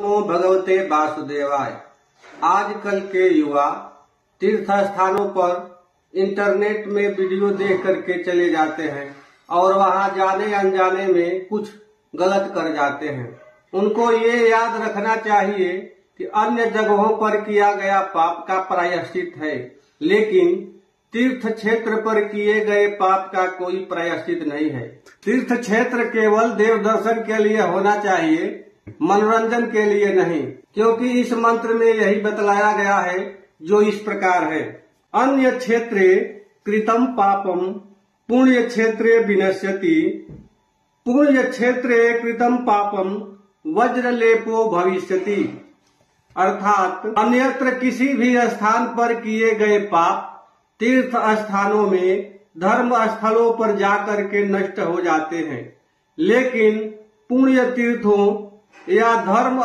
नमो भगवते वासुदेवाय। आजकल के युवा तीर्थ स्थानों पर इंटरनेट में वीडियो देख करके चले जाते हैं और वहाँ जाने अनजाने में कुछ गलत कर जाते हैं। उनको ये याद रखना चाहिए कि अन्य जगहों पर किया गया पाप का प्रायश्चित है, लेकिन तीर्थ क्षेत्र पर किए गए पाप का कोई प्रायश्चित नहीं है। तीर्थ क्षेत्र केवल देव दर्शन के लिए होना चाहिए मनोरंजन के लिए नहीं, क्योंकि इस मंत्र में यही बतलाया गया है, जो इस प्रकार है। अन्य क्षेत्रे कृतम पापम, पुण्य क्षेत्रे विनश्यति, पुण्य क्षेत्रे कृतम पापम, वज्रलेपो भविष्यति। अर्थात, अन्यत्र किसी भी स्थान पर किए गए पाप तीर्थ स्थानों में धर्म स्थलों पर जाकर के नष्ट हो जाते हैं। लेकिन पुण्य तीर्थों या धर्म